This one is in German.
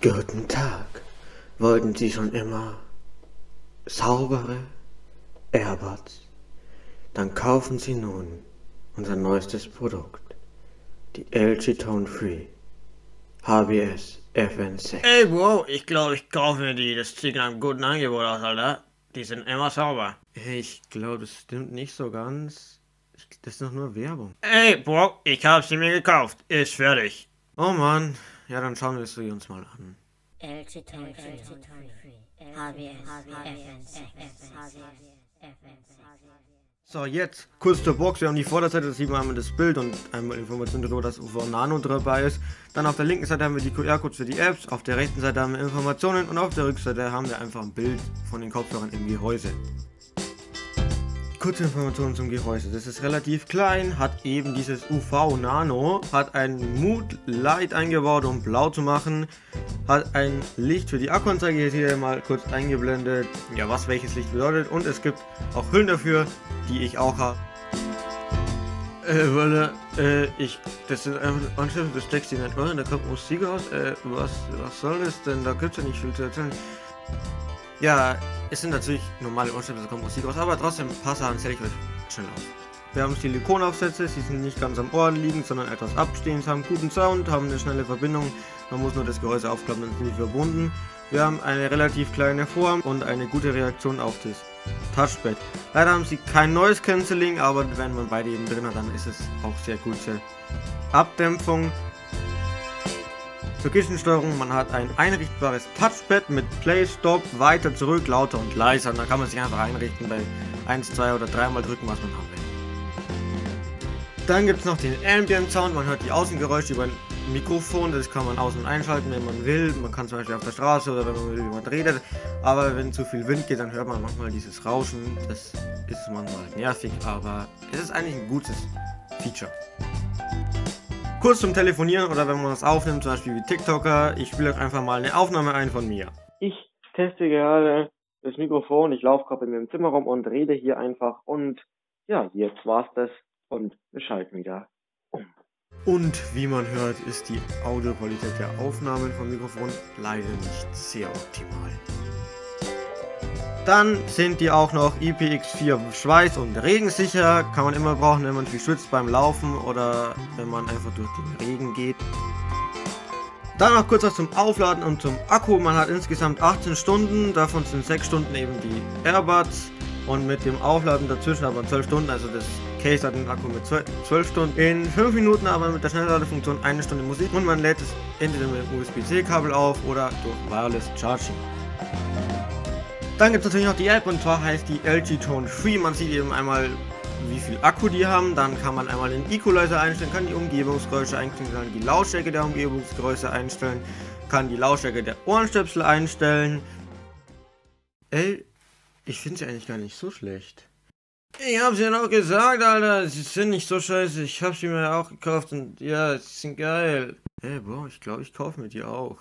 Guten Tag. Wollten Sie schon immer saubere Airbuds? Dann kaufen Sie nun unser neuestes Produkt. Die LG Tone Free HBS FN6. Ey, Bro, ich glaube, ich kaufe mir die. Das sieht nach einem guten Angebot aus, Alter. Die sind immer sauber. Ich glaube, das stimmt nicht so ganz. Das ist doch nur Werbung. Ey, Bro, ich habe sie mir gekauft. Ist fertig. Oh Mann. Ja, dann schauen wir es uns mal an. LG Tone Free. HBS FN6. So, jetzt kurz zur Box. Wir haben die Vorderseite, da sieht man einmal das Bild und einmal Informationen darüber, dass UV Nano dabei ist. Dann auf der linken Seite haben wir die QR-Codes für die Apps, auf der rechten Seite haben wir Informationen und auf der Rückseite haben wir einfach ein Bild von den Kopfhörern im Gehäuse. Kurze Informationen zum Gehäuse. Das ist relativ klein, hat eben dieses UV Nano, hat ein Mood Light eingebaut, um blau zu machen, hat ein Licht für die Akkuanzeige, hier seht ihr mal kurz eingeblendet, ja was welches Licht bedeutet und es gibt auch Hüllen dafür, die ich auch habe. Äh, weil, äh, ich, das sind einfach Anschriften, du steckst die in dein Ohr und da kommt Musik raus, äh, was, was soll das denn, da gibt's ja nicht viel zu erzählen. Ja, es sind natürlich normale Ohrstöpsel, da kommt Musik raus, aber trotzdem, Sachen zähle ich euch schnell auf. Wir haben Silikonaufsätze, sie sind nicht ganz am Ohren liegend, sondern etwas abstehend, haben guten Sound, haben eine schnelle Verbindung, man muss nur das Gehäuse aufklappen, dann sind sie verbunden. Wir haben eine relativ kleine Form und eine gute Reaktion auf das Touchpad. Leider haben sie kein Noise Cancelling, aber wenn man beide eben drin hat, dann ist es auch sehr gute Abdämpfung. Zur Küchensteuerung, man hat ein einrichtbares Touchpad mit Play, Stop, weiter, zurück, lauter und leiser. Und da kann man sich einfach einrichten bei 1, 2 oder 3 Mal drücken, was man haben will. Dann gibt es noch den Ambient Sound, man hört die Außengeräusche über ein Mikrofon, das kann man außen einschalten, wenn man will. Man kann zum Beispiel auf der Straße oder wenn man will, wie man redet. Aber wenn zu viel Wind geht, dann hört man manchmal dieses Rauschen. Das ist manchmal nervig, aber es ist eigentlich ein gutes Feature. Kurz zum Telefonieren oder wenn man was aufnimmt, zum Beispiel wie TikToker. Ich spiele euch einfach mal eine Aufnahme ein von mir. Ich teste gerade das Mikrofon. Ich laufe gerade in meinem Zimmer rum und rede hier einfach. Und ja, jetzt war's das. Und wir schalten wieder um. Und wie man hört, ist die Audioqualität der Aufnahmen vom Mikrofon leider nicht sehr optimal. Dann sind die auch noch IPX4 schweiß- und regensicher. Kann man immer brauchen, wenn man viel schwitzt beim Laufen oder wenn man einfach durch den Regen geht. Dann noch kurz was zum Aufladen und zum Akku. Man hat insgesamt 18 Stunden, davon sind 6 Stunden eben die Airbuds. Und mit dem Aufladen dazwischen hat man 12 Stunden, also das Case hat den Akku mit 12 Stunden. In 5 Minuten aber mit der Schnellladefunktion eine Stunde Musik und man lädt es entweder mit USB-C-Kabel auf oder durch Wireless Charging. Dann gibt es natürlich noch die App und zwar heißt die LG Tone Free. Man sieht eben einmal, wie viel Akku die haben. Dann kann man einmal den Equalizer einstellen, kann die Umgebungsgeräusche einstellen, kann die Lautstärke der Umgebungsgeräusche einstellen, kann die Lautstärke der Ohrenstöpsel einstellen. Ey, ich finde sie eigentlich gar nicht so schlecht. Ich hab's ja noch gesagt, Alter, sie sind nicht so scheiße. Ich hab sie mir auch gekauft und ja, sie sind geil. Ey, Bro, ich glaube, ich kaufe mir die auch.